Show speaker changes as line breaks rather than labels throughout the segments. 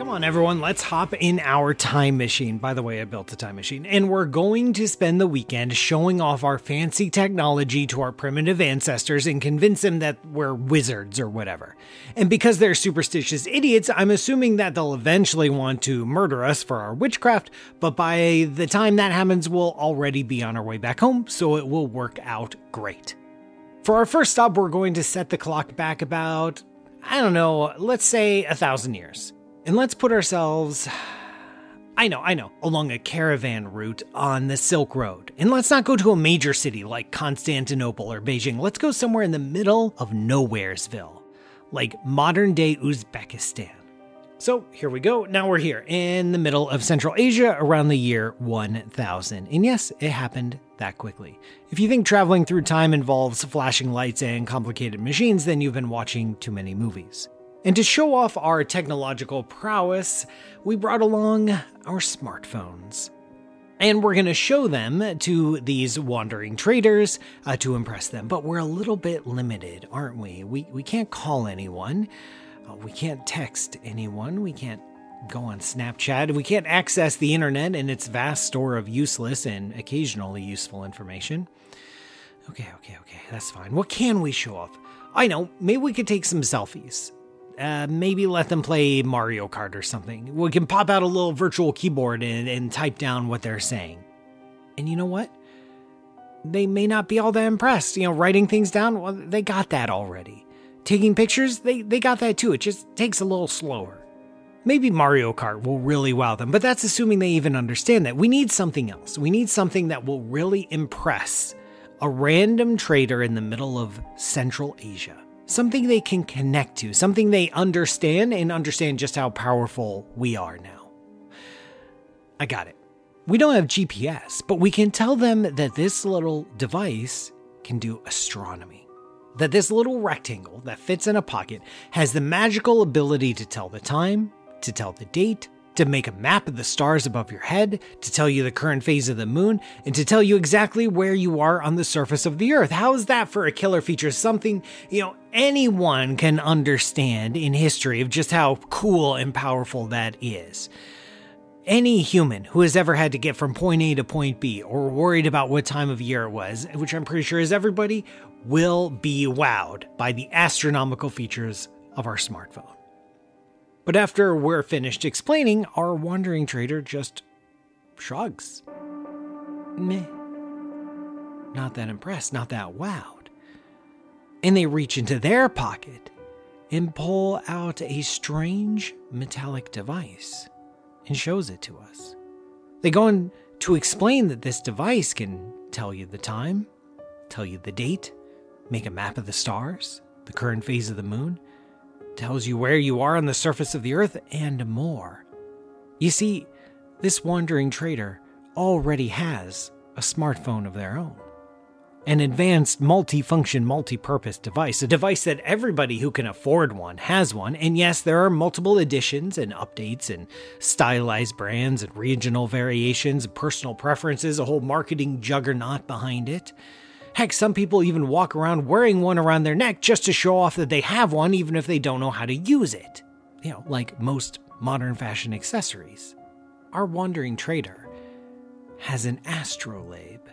Come on, everyone, let's hop in our time machine. By the way, I built a time machine. And we're going to spend the weekend showing off our fancy technology to our primitive ancestors and convince them that we're wizards or whatever. And because they're superstitious idiots, I'm assuming that they'll eventually want to murder us for our witchcraft, but by the time that happens, we'll already be on our way back home, so it will work out great. For our first stop, we're going to set the clock back about, I don't know, let's say a thousand years. And let's put ourselves, I know, I know, along a caravan route on the Silk Road. And let's not go to a major city like Constantinople or Beijing. Let's go somewhere in the middle of Nowheresville, like modern day Uzbekistan. So here we go. Now we're here in the middle of Central Asia around the year 1000. And yes, it happened that quickly. If you think traveling through time involves flashing lights and complicated machines, then you've been watching too many movies. And to show off our technological prowess, we brought along our smartphones. And we're going to show them to these wandering traders uh, to impress them. But we're a little bit limited, aren't we? We, we can't call anyone. Uh, we can't text anyone. We can't go on Snapchat. We can't access the internet and its vast store of useless and occasionally useful information. Okay, okay, okay, that's fine. What can we show off? I know, maybe we could take some selfies. Uh, maybe let them play Mario Kart or something. We can pop out a little virtual keyboard and, and type down what they're saying. And you know what? They may not be all that impressed. You know, writing things down, well, they got that already. Taking pictures, they, they got that too. It just takes a little slower. Maybe Mario Kart will really wow them, but that's assuming they even understand that. We need something else. We need something that will really impress a random trader in the middle of Central Asia something they can connect to, something they understand and understand just how powerful we are now. I got it. We don't have GPS, but we can tell them that this little device can do astronomy. That this little rectangle that fits in a pocket has the magical ability to tell the time, to tell the date, to make a map of the stars above your head, to tell you the current phase of the moon, and to tell you exactly where you are on the surface of the earth. How is that for a killer feature? Something, you know, anyone can understand in history of just how cool and powerful that is. Any human who has ever had to get from point A to point B or worried about what time of year it was, which I'm pretty sure is everybody, will be wowed by the astronomical features of our smartphone. But after we're finished explaining, our wandering trader just shrugs. Meh. Not that impressed, not that wowed. And they reach into their pocket and pull out a strange metallic device and shows it to us. They go on to explain that this device can tell you the time, tell you the date, make a map of the stars, the current phase of the moon, tells you where you are on the surface of the earth, and more. You see, this wandering trader already has a smartphone of their own. An advanced multi-function, multi-purpose device, a device that everybody who can afford one has one, and yes, there are multiple editions and updates and stylized brands and regional variations, personal preferences, a whole marketing juggernaut behind it. Heck, some people even walk around wearing one around their neck just to show off that they have one, even if they don't know how to use it. You know, like most modern fashion accessories. Our wandering trader has an astrolabe.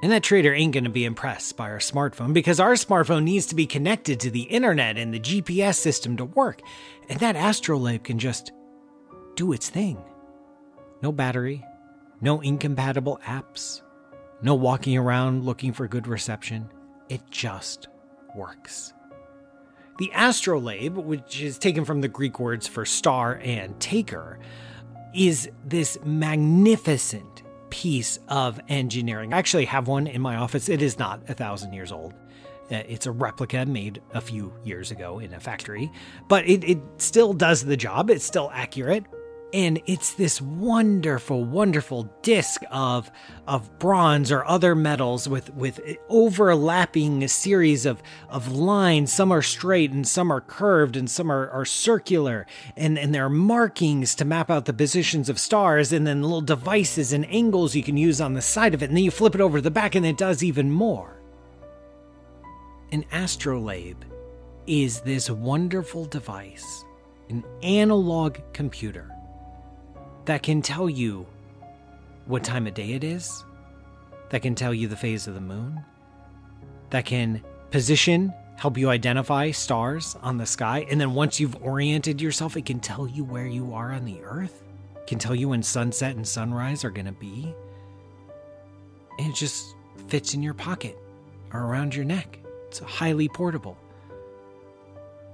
And that trader ain't gonna be impressed by our smartphone because our smartphone needs to be connected to the internet and the GPS system to work. And that astrolabe can just do its thing. No battery, no incompatible apps, no walking around looking for good reception. It just works. The astrolabe, which is taken from the Greek words for star and taker, is this magnificent piece of engineering. I actually have one in my office. It is not a thousand years old. Uh, it's a replica made a few years ago in a factory, but it, it still does the job. It's still accurate and it's this wonderful wonderful disc of of bronze or other metals with with overlapping a series of of lines. Some are straight and some are curved and some are, are circular. And and there are markings to map out the positions of stars and then little devices and angles you can use on the side of it. And then you flip it over to the back and it does even more. An astrolabe is this wonderful device an analog computer that can tell you what time of day it is, that can tell you the phase of the moon, that can position, help you identify stars on the sky, and then once you've oriented yourself, it can tell you where you are on the earth, can tell you when sunset and sunrise are going to be. And it just fits in your pocket or around your neck. It's highly portable.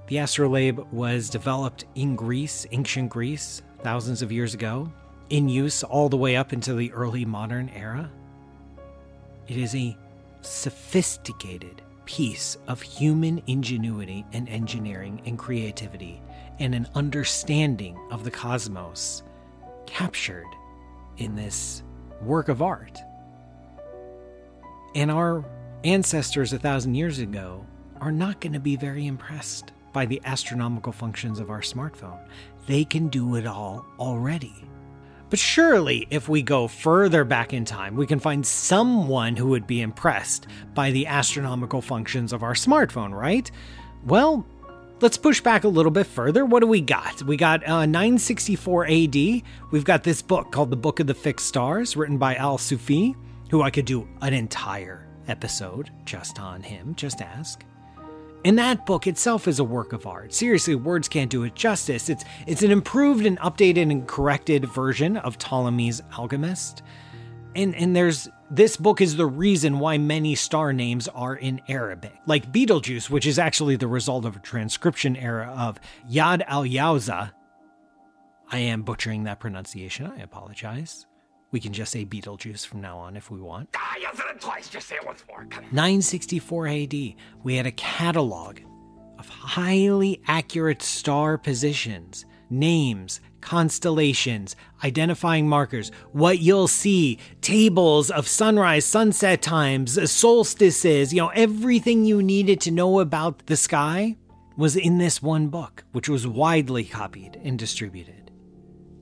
The astrolabe was developed in Greece, ancient Greece, thousands of years ago, in use all the way up into the early modern era. It is a sophisticated piece of human ingenuity and engineering and creativity and an understanding of the cosmos captured in this work of art. And our ancestors a thousand years ago are not going to be very impressed by the astronomical functions of our smartphone. They can do it all already. But surely, if we go further back in time, we can find someone who would be impressed by the astronomical functions of our smartphone, right? Well, let's push back a little bit further. What do we got? We got uh, 964 AD. We've got this book called The Book of the Fixed Stars, written by Al Sufi, who I could do an entire episode just on him. Just ask. And that book itself is a work of art. Seriously, words can't do it justice. It's it's an improved and updated and corrected version of Ptolemy's Almagest. And and there's this book is the reason why many star names are in Arabic. Like Betelgeuse, which is actually the result of a transcription error of Yad al Yauza. I am butchering that pronunciation. I apologize. We can just say Beetlejuice from now on if we want.
Ah, you said it twice. Just say it once more.
964 AD, we had a catalog of highly accurate star positions, names, constellations, identifying markers, what you'll see, tables of sunrise, sunset times, solstices, you know, everything you needed to know about the sky was in this one book, which was widely copied and distributed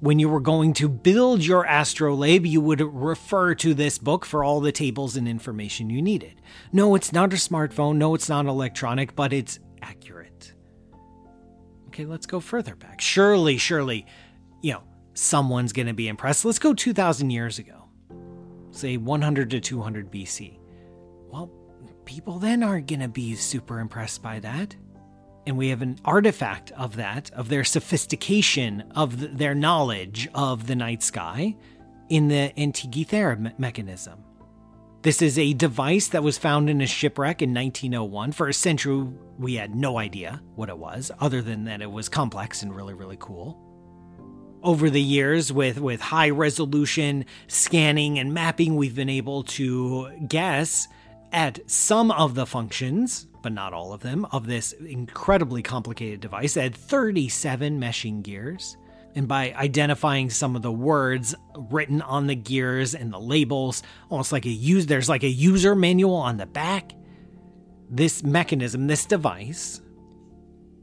when you were going to build your astrolabe, you would refer to this book for all the tables and information you needed. No, it's not a smartphone. No, it's not electronic, but it's accurate. Okay, let's go further back. Surely, surely, you know, someone's going to be impressed. Let's go 2,000 years ago, say 100 to 200 BC. Well, people then aren't going to be super impressed by that and we have an artifact of that, of their sophistication, of the, their knowledge of the night sky in the Antikythera me- mechanism. This is a device that was found in a shipwreck in 1901. For a century, we had no idea what it was, other than that it was complex and really, really cool. Over the years, with, with high resolution scanning and mapping, we've been able to guess at some of the functions but not all of them, of this incredibly complicated device. It had 37 meshing gears. And by identifying some of the words written on the gears and the labels, almost like a use, there's like a user manual on the back. This mechanism, this device,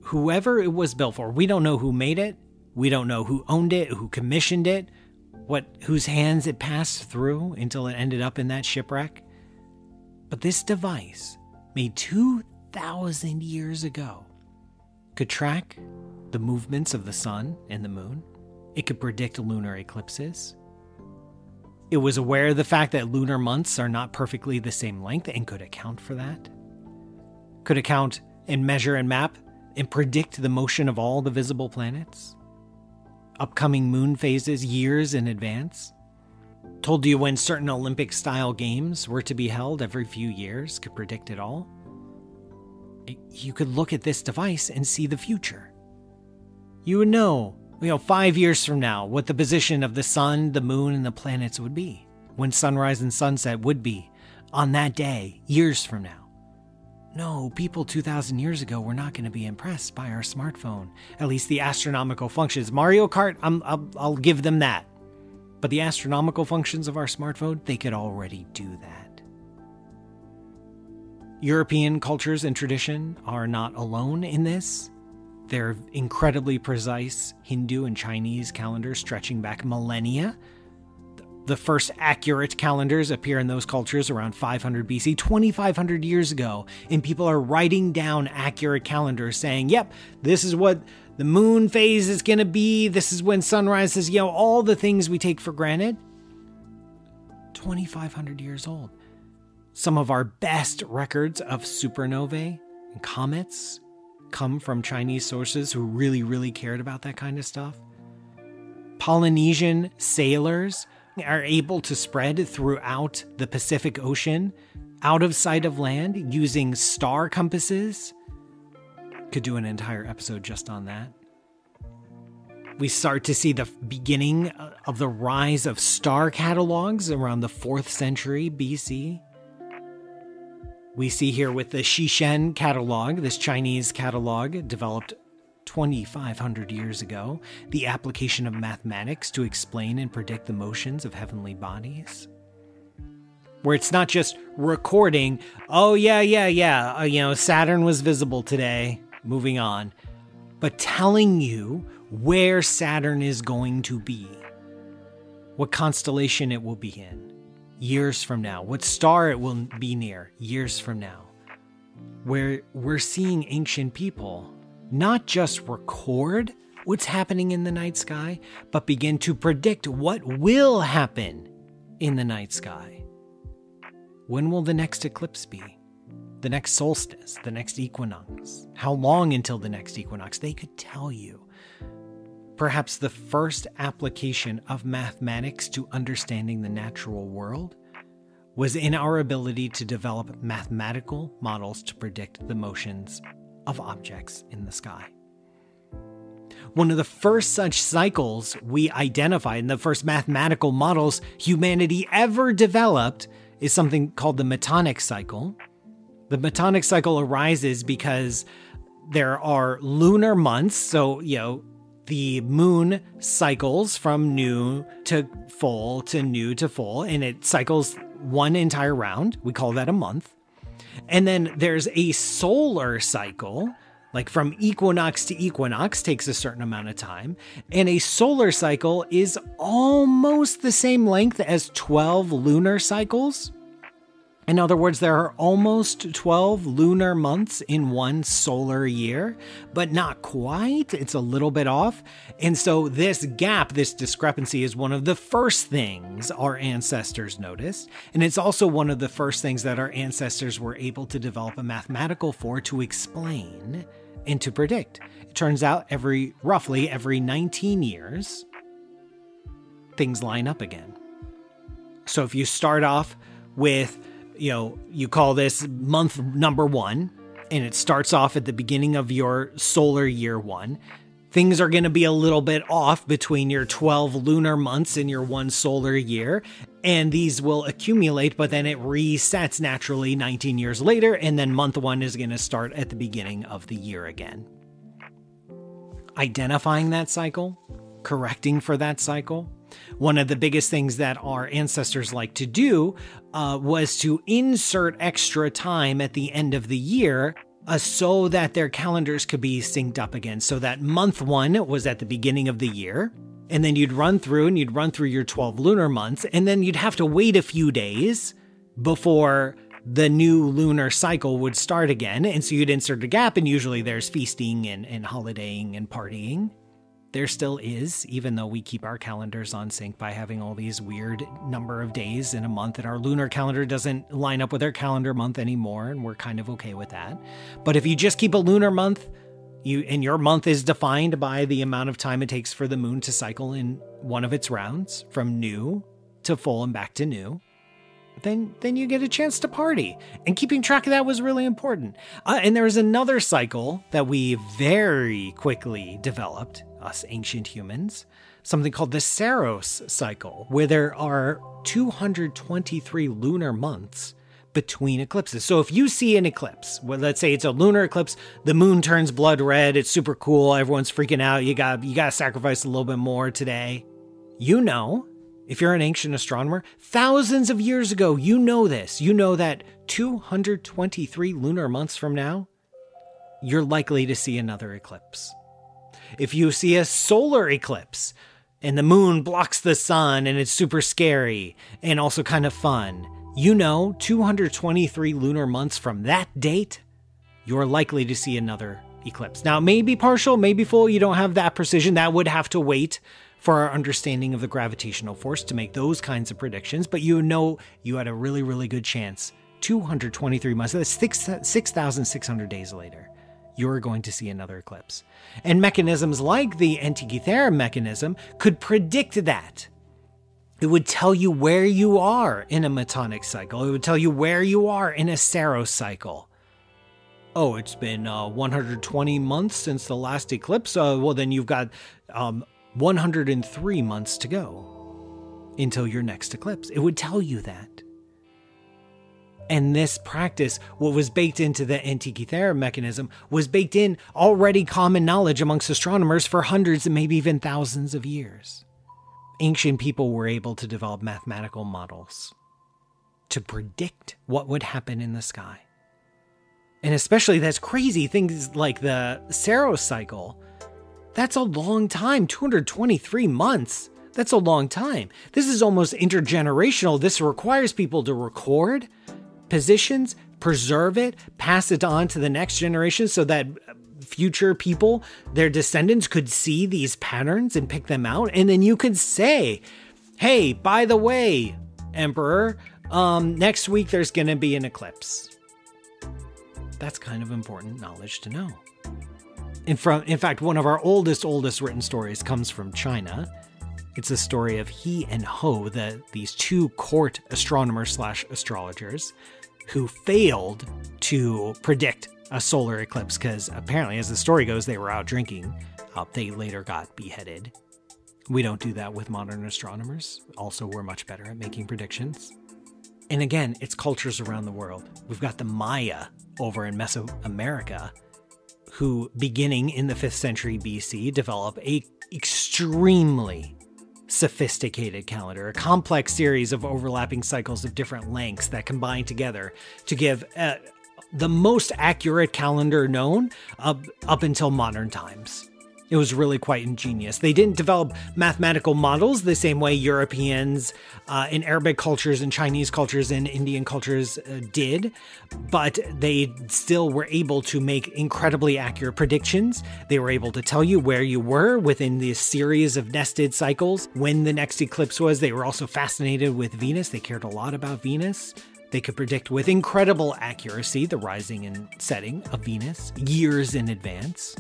whoever it was built for, we don't know who made it, we don't know who owned it, who commissioned it, what whose hands it passed through until it ended up in that shipwreck. But this device made 2,000 years ago could track the movements of the sun and the moon. It could predict lunar eclipses. It was aware of the fact that lunar months are not perfectly the same length and could account for that. Could account and measure and map and predict the motion of all the visible planets. Upcoming moon phases years in advance. Told you when certain Olympic style games were to be held every few years, could predict it all. You could look at this device and see the future. You would know, you know, five years from now, what the position of the sun, the moon, and the planets would be, when sunrise and sunset would be on that day, years from now. No, people 2,000 years ago were not going to be impressed by our smartphone, at least the astronomical functions. Mario Kart, i I'll, I'll give them that. But the astronomical functions of our smartphone, they could already do that. European cultures and tradition are not alone in this. They're incredibly precise Hindu and Chinese calendars stretching back millennia. The first accurate calendars appear in those cultures around 500 BC, 2,500 years ago, and people are writing down accurate calendars saying, yep, this is what the moon phase is going to be. This is when sunrise is, you know, all the things we take for granted. 2,500 years old. Some of our best records of supernovae and comets come from Chinese sources who really, really cared about that kind of stuff. Polynesian sailors are able to spread throughout the Pacific Ocean out of sight of land using star compasses. Could do an entire episode just on that. We start to see the beginning of the rise of star catalogs around the 4th century BC. We see here with the Shishen catalog, this Chinese catalog developed 2,500 years ago, the application of mathematics to explain and predict the motions of heavenly bodies. Where it's not just recording, oh, yeah, yeah, yeah, uh, you know, Saturn was visible today, moving on, but telling you where Saturn is going to be, what constellation it will be in years from now, what star it will be near years from now. Where we're seeing ancient people not just record what's happening in the night sky, but begin to predict what will happen in the night sky. When will the next eclipse be? The next solstice, the next equinox? How long until the next equinox? They could tell you. Perhaps the first application of mathematics to understanding the natural world was in our ability to develop mathematical models to predict the motions of objects in the sky. One of the first such cycles we identified in the first mathematical models humanity ever developed is something called the Metonic cycle. The Metonic cycle arises because there are lunar months, so, you know, the moon cycles from new to full to new to full, and it cycles one entire round. We call that a month. And then there's a solar cycle, like from equinox to equinox takes a certain amount of time. And a solar cycle is almost the same length as 12 lunar cycles. In other words, there are almost 12 lunar months in one solar year, but not quite. It's a little bit off. And so, this gap, this discrepancy, is one of the first things our ancestors noticed. And it's also one of the first things that our ancestors were able to develop a mathematical for to explain and to predict. It turns out every roughly every 19 years, things line up again. So, if you start off with you know, you call this month number one, and it starts off at the beginning of your solar year one. Things are going to be a little bit off between your 12 lunar months and your one solar year, and these will accumulate, but then it resets naturally 19 years later, and then month one is going to start at the beginning of the year again. Identifying that cycle, correcting for that cycle, one of the biggest things that our ancestors like to do uh, was to insert extra time at the end of the year uh, so that their calendars could be synced up again. So that month one was at the beginning of the year. And then you'd run through and you'd run through your 12 lunar months. And then you'd have to wait a few days before the new lunar cycle would start again. And so you'd insert a gap, and usually there's feasting and, and holidaying and partying there still is, even though we keep our calendars on sync by having all these weird number of days in a month, and our lunar calendar doesn't line up with our calendar month anymore, and we're kind of okay with that. But if you just keep a lunar month, you and your month is defined by the amount of time it takes for the moon to cycle in one of its rounds from new to full and back to new then then you get a chance to party. And keeping track of that was really important. Uh, and there was another cycle that we very quickly developed, us ancient humans, something called the Saros cycle, where there are 223 lunar months between eclipses. So if you see an eclipse, well, let's say it's a lunar eclipse, the moon turns blood red, it's super cool, everyone's freaking out, you got you got to sacrifice a little bit more today. You know if you're an ancient astronomer, thousands of years ago, you know this. You know that 223 lunar months from now, you're likely to see another eclipse. If you see a solar eclipse and the moon blocks the sun and it's super scary and also kind of fun, you know 223 lunar months from that date, you're likely to see another eclipse. Now, maybe partial, maybe full. You don't have that precision. That would have to wait for our understanding of the gravitational force to make those kinds of predictions. But you know you had a really, really good chance. 223 months, that's 6,600 days later, you're going to see another eclipse. And mechanisms like the Antikythera mechanism could predict that. It would tell you where you are in a metonic cycle. It would tell you where you are in a Saros cycle. Oh, it's been uh, 120 months since the last eclipse. Uh, well, then you've got um, 103 months to go until your next eclipse. It would tell you that. And this practice, what was baked into the Antikythera mechanism, was baked in already common knowledge amongst astronomers for hundreds and maybe even thousands of years ancient people were able to develop mathematical models to predict what would happen in the sky. And especially that's crazy things like the Saros cycle. That's a long time, 223 months. That's a long time. This is almost intergenerational. This requires people to record positions, preserve it, pass it on to the next generation so that future people, their descendants could see these patterns and pick them out. And then you could say, hey, by the way, Emperor, um, next week there's going to be an eclipse. That's kind of important knowledge to know. In, from, in fact, one of our oldest, oldest written stories comes from China. It's a story of He and Ho, the, these two court astronomers slash astrologers who failed to predict a solar eclipse because apparently, as the story goes, they were out drinking. Uh, they later got beheaded. We don't do that with modern astronomers. Also, we're much better at making predictions. And again, it's cultures around the world. We've got the Maya over in Mesoamerica, who, beginning in the 5th century BC, develop a extremely sophisticated calendar, a complex series of overlapping cycles of different lengths that combine together to give a, the most accurate calendar known up, up until modern times. It was really quite ingenious. They didn't develop mathematical models the same way Europeans uh, in Arabic cultures and Chinese cultures and Indian cultures uh, did, but they still were able to make incredibly accurate predictions. They were able to tell you where you were within this series of nested cycles, when the next eclipse was. They were also fascinated with Venus. They cared a lot about Venus. They could predict with incredible accuracy the rising and setting of Venus years in advance.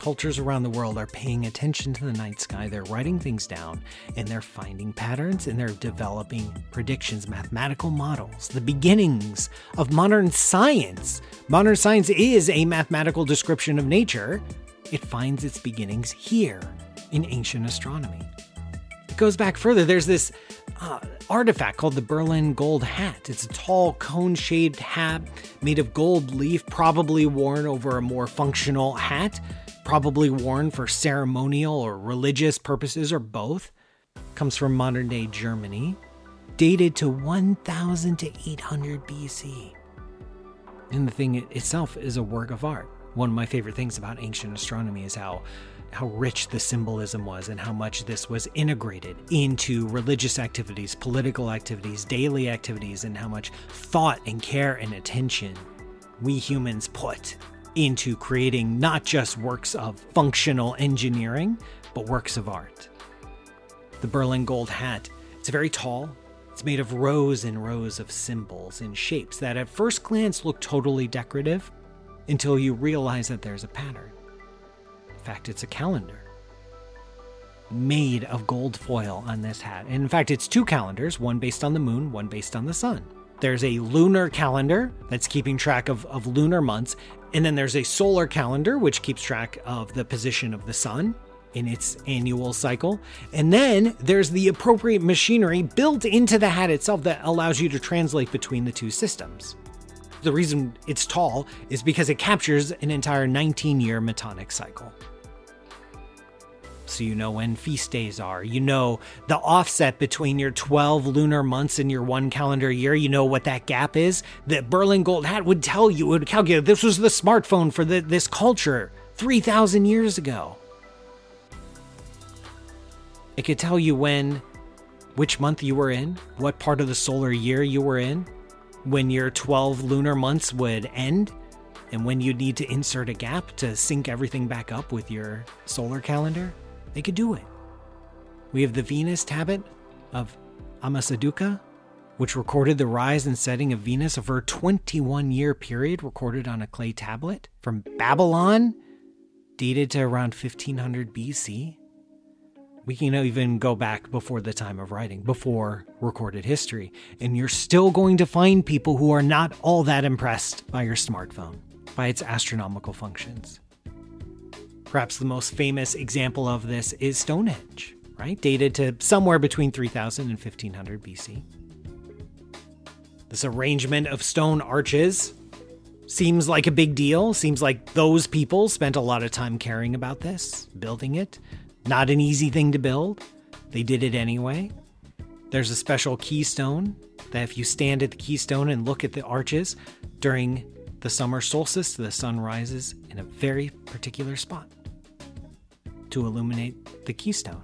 Cultures around the world are paying attention to the night sky, they're writing things down, and they're finding patterns and they're developing predictions, mathematical models, the beginnings of modern science. Modern science is a mathematical description of nature. It finds its beginnings here in ancient astronomy. It goes back further. There's this uh, artifact called the Berlin Gold Hat. It's a tall, cone shaped hat made of gold leaf, probably worn over a more functional hat, probably worn for ceremonial or religious purposes or both. Comes from modern day Germany, dated to 1000 to 800 BC. And the thing itself is a work of art. One of my favorite things about ancient astronomy is how how rich the symbolism was and how much this was integrated into religious activities, political activities, daily activities, and how much thought and care and attention we humans put into creating not just works of functional engineering, but works of art. The Berlin Gold Hat, it's very tall. It's made of rows and rows of symbols and shapes that at first glance look totally decorative until you realize that there's a pattern. In fact, it's a calendar made of gold foil on this hat. And in fact, it's two calendars, one based on the moon, one based on the sun. There's a lunar calendar that's keeping track of, of lunar months, and then there's a solar calendar which keeps track of the position of the sun in its annual cycle. And then there's the appropriate machinery built into the hat itself that allows you to translate between the two systems. The reason it's tall is because it captures an entire 19 year metonic cycle so you know when feast days are. You know the offset between your 12 lunar months and your one calendar year. You know what that gap is. The Berlin Gold Hat would tell you, would calculate this was the smartphone for the, this culture 3,000 years ago. It could tell you when, which month you were in, what part of the solar year you were in, when your 12 lunar months would end, And when you'd need to insert a gap to sync everything back up with your solar calendar, they could do it. We have the Venus tablet of Ammisaduqa, which recorded the rise and setting of Venus over a 21 year period, recorded on a clay tablet from Babylon, dated to around 1500 BC. We can even go back before the time of writing, before recorded history, and you're still going to find people who are not all that impressed by your smartphone, by its astronomical functions. Perhaps the most famous example of this is Stonehenge, right? Dated to somewhere between 3000 and 1500 BC. This arrangement of stone arches seems like a big deal. Seems like those people spent a lot of time caring about this, building it. Not an easy thing to build. They did it anyway. There's a special keystone that if you stand at the keystone and look at the arches during the summer solstice, the sun rises in a very particular spot to illuminate the keystone.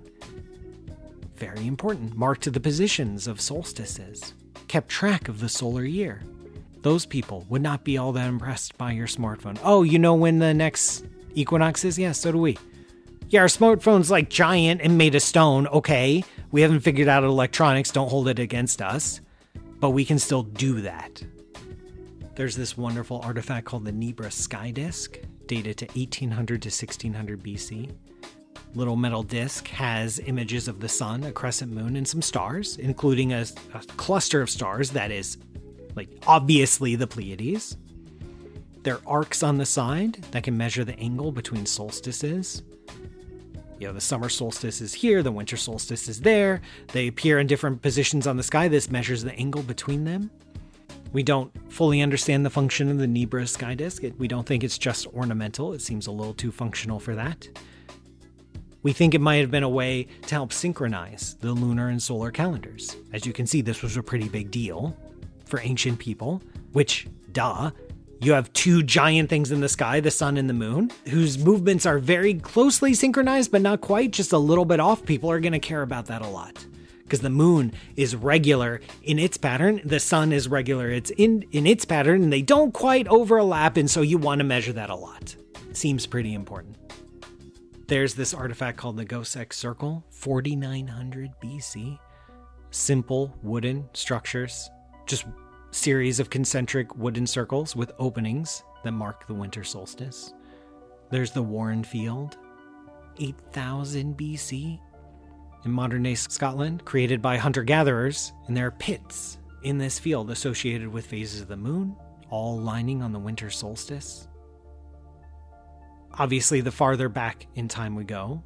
Very important. Marked the positions of solstices, kept track of the solar year. Those people would not be all that impressed by your smartphone. Oh, you know when the next equinox is? Yeah, so do we. Yeah, our smartphone's like giant and made of stone. Okay, we haven't figured out electronics, don't hold it against us. But we can still do that. There's this wonderful artifact called the Nebra Sky Disk, dated to 1800 to 1600 BC. Little metal disc has images of the sun, a crescent moon, and some stars, including a, a cluster of stars that is, like, obviously the Pleiades. There are arcs on the side that can measure the angle between solstices you know, the summer solstice is here, the winter solstice is there. They appear in different positions on the sky. This measures the angle between them. We don't fully understand the function of the Nebra sky disk. we don't think it's just ornamental. It seems a little too functional for that. We think it might have been a way to help synchronize the lunar and solar calendars. As you can see, this was a pretty big deal for ancient people, which, duh, you have two giant things in the sky, the sun and the moon, whose movements are very closely synchronized, but not quite, just a little bit off. People are going to care about that a lot because the moon is regular in its pattern, the sun is regular it's in in its pattern, and they don't quite overlap, and so you want to measure that a lot. Seems pretty important. There's this artifact called the Göbekli Circle, 4900 BC. Simple wooden structures, just series of concentric wooden circles with openings that mark the winter solstice. There's the Warren Field, 8000 BC, in modern day Scotland, created by hunter gatherers, and there are pits in this field associated with phases of the moon, all lining on the winter solstice. Obviously, the farther back in time we go,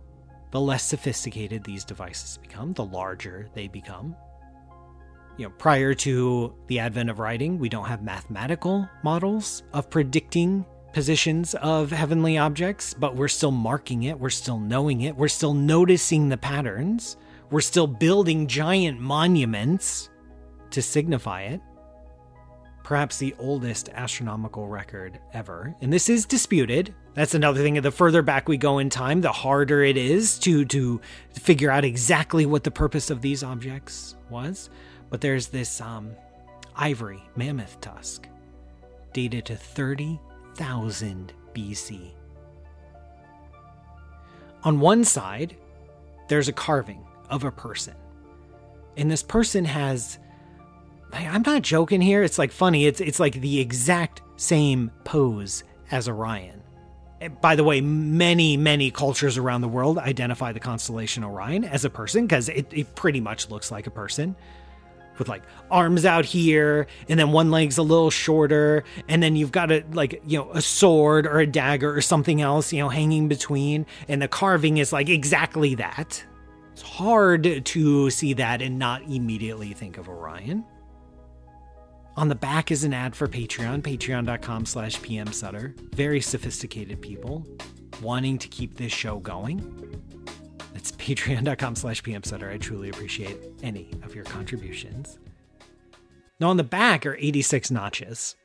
the less sophisticated these devices become, the larger they become you know, prior to the advent of writing, we don't have mathematical models of predicting positions of heavenly objects, but we're still marking it, we're still knowing it, we're still noticing the patterns, we're still building giant monuments to signify it. Perhaps the oldest astronomical record ever. And this is disputed. That's another thing. The further back we go in time, the harder it is to to figure out exactly what the purpose of these objects was. But there's this um, ivory mammoth tusk dated to 30,000 BC. On one side, there's a carving of a person. And this person has I'm not joking here. It's like funny. It's it's like the exact same pose as Orion. By the way, many, many cultures around the world identify the constellation Orion as a person because it, it pretty much looks like a person with like arms out here and then one leg's a little shorter and then you've got a like you know a sword or a dagger or something else you know hanging between and the carving is like exactly that it's hard to see that and not immediately think of orion on the back is an ad for patreon patreon.com slash pmsutter very sophisticated people wanting to keep this show going it's patreon.com slash pmsutter. I truly appreciate any of your contributions. Now on the back are 86 notches.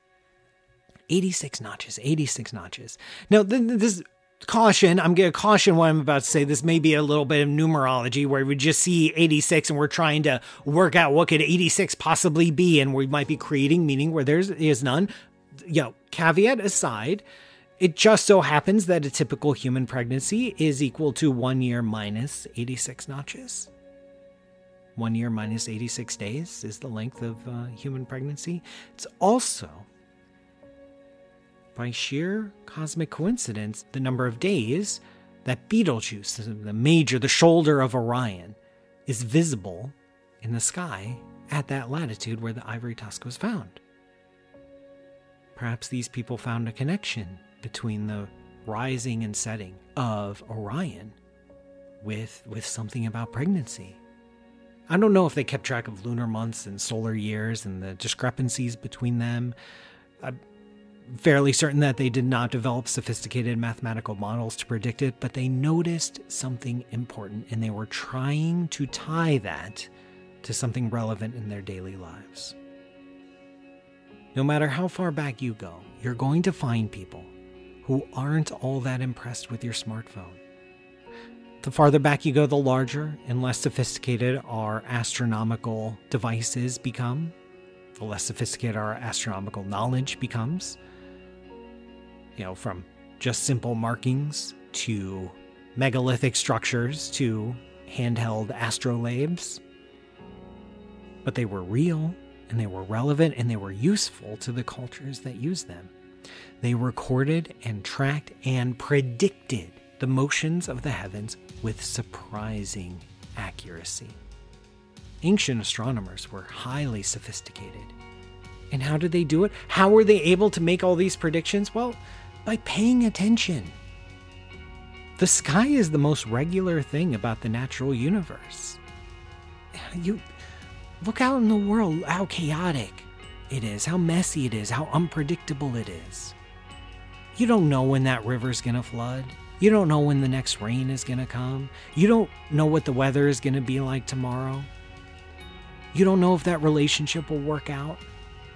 86 notches, 86 notches. Now, this caution, I'm going to caution what I'm about to say. This may be a little bit of numerology where we just see 86 and we're trying to work out what could 86 possibly be, and we might be creating meaning where there is none. you know, caveat aside, it just so happens that a typical human pregnancy is equal to one year minus 86 notches. One year minus 86 days is the length of uh, human pregnancy. It's also, by sheer cosmic coincidence, the number of days that Betelgeuse, the major, the shoulder of Orion, is visible in the sky at that latitude where the ivory tusk was found. Perhaps these people found a connection between the rising and setting of Orion with with something about pregnancy. I don't know if they kept track of lunar months and solar years and the discrepancies between them. I'm fairly certain that they did not develop sophisticated mathematical models to predict it, but they noticed something important and they were trying to tie that to something relevant in their daily lives. No matter how far back you go, you're going to find people who aren't all that impressed with your smartphone. The farther back you go, the larger and less sophisticated our astronomical devices become, the less sophisticated our astronomical knowledge becomes. You know, from just simple markings to megalithic structures to handheld astrolabes. But they were real and they were relevant and they were useful to the cultures that used them. They recorded and tracked and predicted the motions of the heavens with surprising accuracy. Ancient astronomers were highly sophisticated. And how did they do it? How were they able to make all these predictions? Well, by paying attention. The sky is the most regular thing about the natural universe. You look out in the world how chaotic it is, how messy it is, how unpredictable it is. You don't know when that river's gonna flood. You don't know when the next rain is gonna come. You don't know what the weather is gonna be like tomorrow. You don't know if that relationship will work out.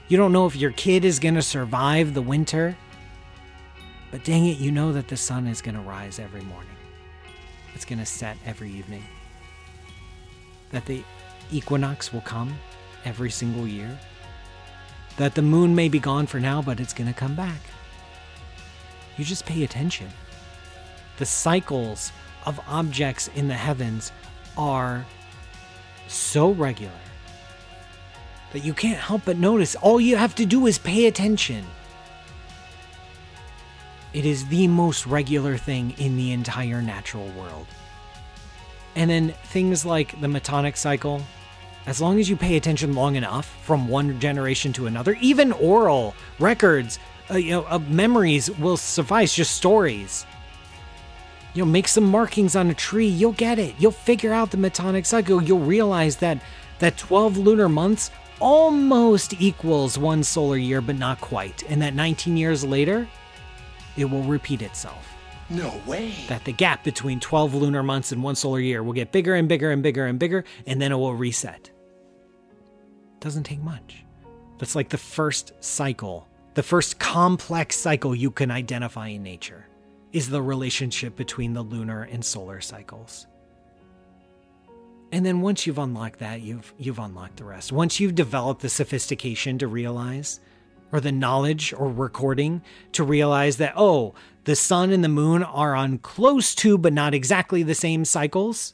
You don't know if your kid is gonna survive the winter. But dang it, you know that the sun is gonna rise every morning. It's gonna set every evening. That the equinox will come every single year. That the moon may be gone for now, but it's gonna come back. You just pay attention. The cycles of objects in the heavens are so regular that you can't help but notice. All you have to do is pay attention. It is the most regular thing in the entire natural world. And then things like the metonic cycle, as long as you pay attention long enough from one generation to another, even oral records uh, you know, uh, memories will suffice, just stories. You know, make some markings on a tree, you'll get it. You'll figure out the metonic cycle. You'll realize that that 12 lunar months almost equals one solar year, but not quite. And that 19 years later, it will repeat itself.
No way.
That the gap between 12 lunar months and one solar year will get bigger and bigger and bigger and bigger, and then it will reset. Doesn't take much. That's like the first cycle the first complex cycle you can identify in nature is the relationship between the lunar and solar cycles. And then once you've unlocked that, you've you've unlocked the rest. Once you've developed the sophistication to realize or the knowledge or recording to realize that oh, the sun and the moon are on close to but not exactly the same cycles,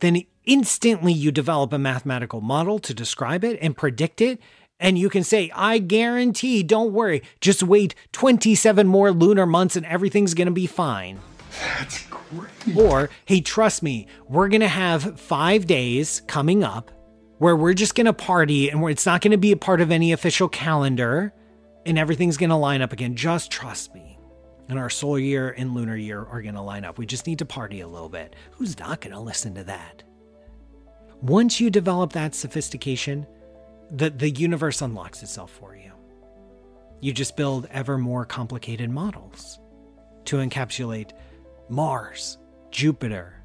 then instantly you develop a mathematical model to describe it and predict it and you can say, I guarantee, don't worry, just wait 27 more lunar months and everything's gonna be fine.
That's great.
Or, hey, trust me, we're gonna have five days coming up where we're just gonna party and it's not gonna be a part of any official calendar and everything's gonna line up again. Just trust me. And our solar year and lunar year are gonna line up. We just need to party a little bit. Who's not gonna listen to that? Once you develop that sophistication, the, the universe unlocks itself for you. You just build ever more complicated models to encapsulate Mars, Jupiter,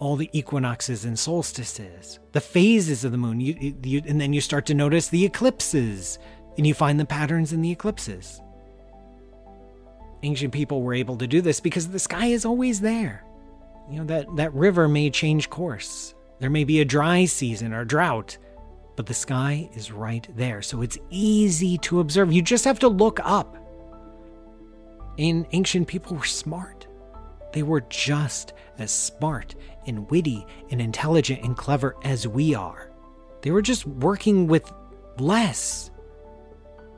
all the equinoxes and solstices, the phases of the moon, you, you, and then you start to notice the eclipses, and you find the patterns in the eclipses. Ancient people were able to do this because the sky is always there. You know, that, that river may change course. There may be a dry season or drought, but the sky is right there, so it's easy to observe. You just have to look up. And ancient people were smart. They were just as smart and witty and intelligent and clever as we are. They were just working with less.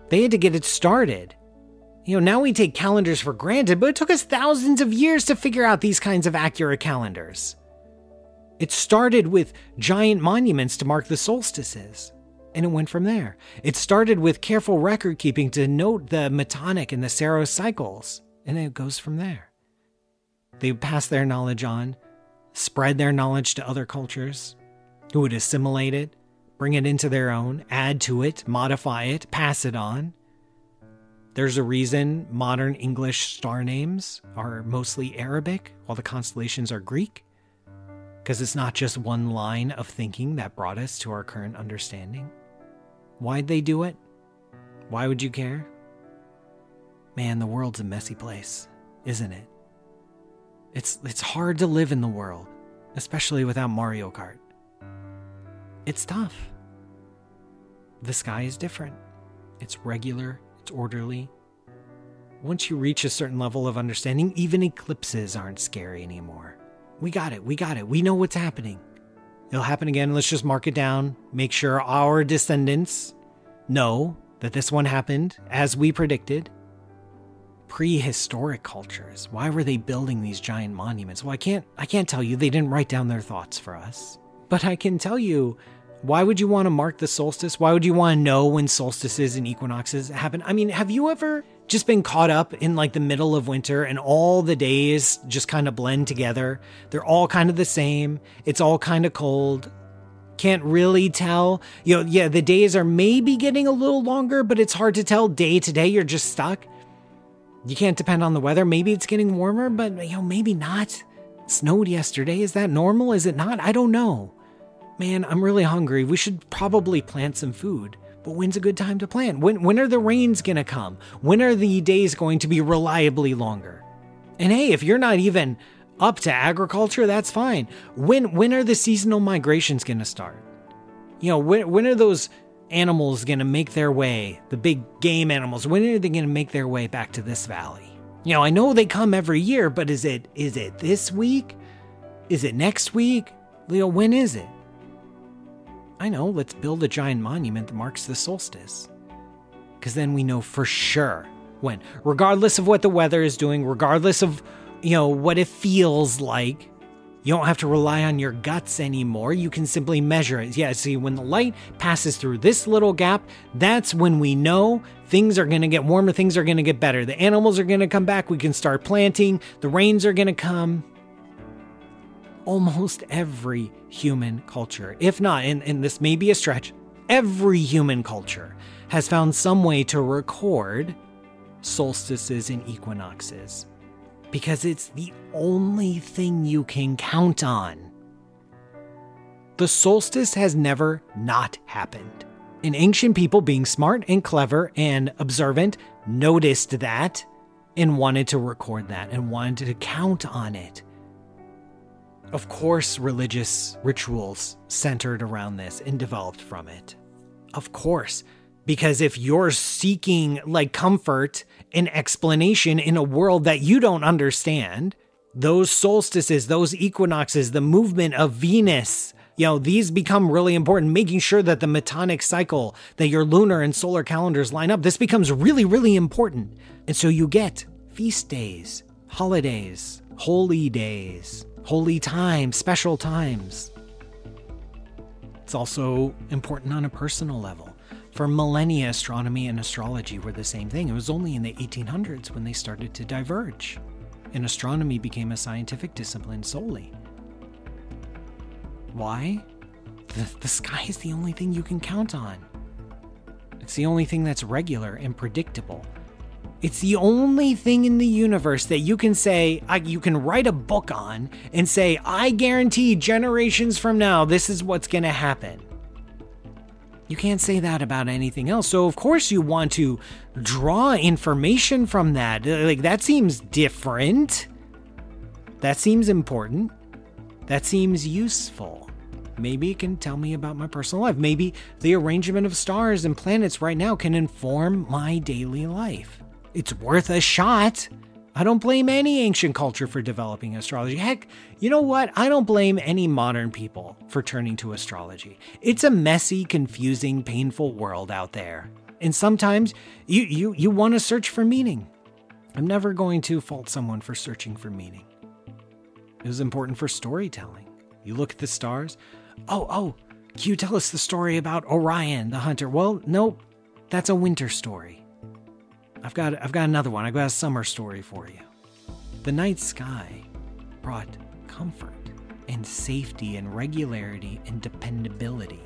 They had to get it started. You know, now we take calendars for granted, but it took us thousands of years to figure out these kinds of accurate calendars. It started with giant monuments to mark the solstices, and it went from there. It started with careful record keeping to note the Metonic and the Saros cycles, and it goes from there. They would pass their knowledge on, spread their knowledge to other cultures who would assimilate it, bring it into their own, add to it, modify it, pass it on. There's a reason modern English star names are mostly Arabic, while the constellations are Greek. Because it's not just one line of thinking that brought us to our current understanding. Why'd they do it? Why would you care? Man, the world's a messy place, isn't it? It's it's hard to live in the world, especially without Mario Kart. It's tough. The sky is different. It's regular, it's orderly. Once you reach a certain level of understanding, even eclipses aren't scary anymore. We got it. We got it. We know what's happening. It'll happen again. Let's just mark it down. Make sure our descendants know that this one happened as we predicted prehistoric cultures. Why were they building these giant monuments? Well, I can't I can't tell you. They didn't write down their thoughts for us. But I can tell you why would you want to mark the solstice? Why would you want to know when solstices and equinoxes happen? I mean, have you ever just been caught up in like the middle of winter and all the days just kind of blend together? They're all kind of the same. It's all kind of cold. Can't really tell. You know, yeah, the days are maybe getting a little longer, but it's hard to tell day to day. You're just stuck. You can't depend on the weather. Maybe it's getting warmer, but you know, maybe not. It snowed yesterday. Is that normal? Is it not? I don't know. Man, I'm really hungry. We should probably plant some food. But when's a good time to plant? When when are the rains going to come? When are the days going to be reliably longer? And hey, if you're not even up to agriculture, that's fine. When when are the seasonal migrations going to start? You know, when when are those animals going to make their way, the big game animals, when are they going to make their way back to this valley? You know, I know they come every year, but is it is it this week? Is it next week? Leo, when is it? I know, let's build a giant monument that marks the solstice. Because then we know for sure when, regardless of what the weather is doing, regardless of, you know, what it feels like, you don't have to rely on your guts anymore. You can simply measure it. Yeah, see, when the light passes through this little gap, that's when we know things are going to get warmer, things are going to get better. The animals are going to come back. We can start planting. The rains are going to come. Almost every human culture, if not, and, and this may be a stretch, every human culture has found some way to record solstices and equinoxes because it's the only thing you can count on. The solstice has never not happened. And ancient people, being smart and clever and observant, noticed that and wanted to record that and wanted to count on it. Of course, religious rituals centered around this and developed from it. Of course, because if you're seeking like comfort and explanation in a world that you don't understand, those solstices, those equinoxes, the movement of Venus, you know, these become really important, making sure that the metonic cycle, that your lunar and solar calendars line up. This becomes really, really important. And so you get feast days, holidays, holy days, holy times, special times. It's also important on a personal level. For millennia, astronomy and astrology were the same thing. It was only in the 1800s when they started to diverge, and astronomy became a scientific discipline solely. Why? The, the sky is the only thing you can count on. It's the only thing that's regular and predictable. It's the only thing in the universe that you can say, I, you can write a book on and say, I guarantee generations from now, this is what's going to happen. You can't say that about anything else. So, of course, you want to draw information from that. Uh, like, that seems different. That seems important. That seems useful. Maybe it can tell me about my personal life. Maybe the arrangement of stars and planets right now can inform my daily life. It's worth a shot. I don't blame any ancient culture for developing astrology. Heck, you know what? I don't blame any modern people for turning to astrology. It's a messy, confusing, painful world out there. And sometimes you you you want to search for meaning. I'm never going to fault someone for searching for meaning. It was important for storytelling. You look at the stars. Oh, oh, can you tell us the story about Orion, the hunter? Well, nope. That's a winter story. I've got I've got another one. I've got a summer story for you. The night sky brought comfort and safety and regularity and dependability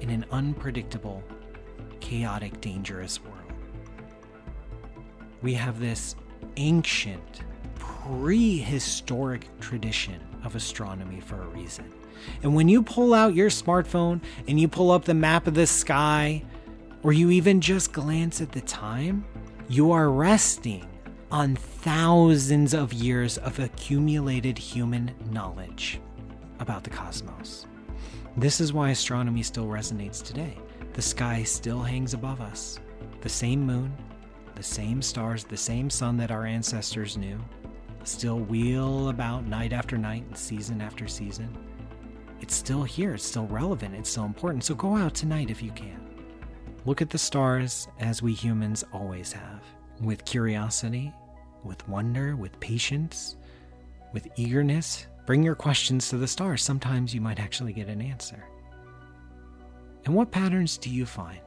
in an unpredictable, chaotic, dangerous world. We have this ancient, prehistoric tradition of astronomy for a reason. And when you pull out your smartphone and you pull up the map of the sky, or you even just glance at the time, you are resting on thousands of years of accumulated human knowledge about the cosmos. This is why astronomy still resonates today. The sky still hangs above us. The same moon, the same stars, the same sun that our ancestors knew, still wheel about night after night and season after season. It's still here, it's still relevant, it's still important. So go out tonight if you can. Look at the stars as we humans always have with curiosity, with wonder, with patience, with eagerness. Bring your questions to the stars. Sometimes you might actually get an answer. And what patterns do you find?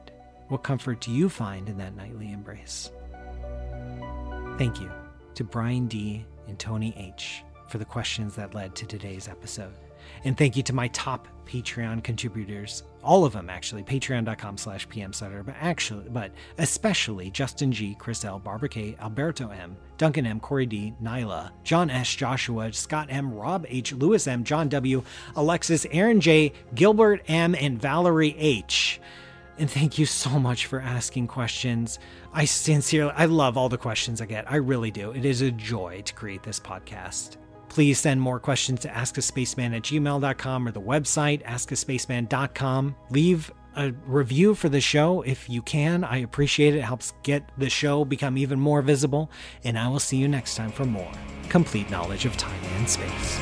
What comfort do you find in that nightly embrace? Thank you to Brian D. and Tony H. for the questions that led to today's episode. And thank you to my top Patreon contributors, all of them actually, patreon.com slash pmsutter, but actually, but especially Justin G, Chris L, Barbara K, Alberto M, Duncan M, Corey D, Nyla, John S, Joshua, Scott M, Rob H, Lewis M, John W, Alexis, Aaron J, Gilbert M, and Valerie H. And thank you so much for asking questions. I sincerely, I love all the questions I get. I really do. It is a joy to create this podcast. Please send more questions to askaspaceman at gmail.com or the website askaspaceman.com. Leave a review for the show if you can. I appreciate it. it. helps get the show become even more visible. And I will see you next time for more complete knowledge of time and space.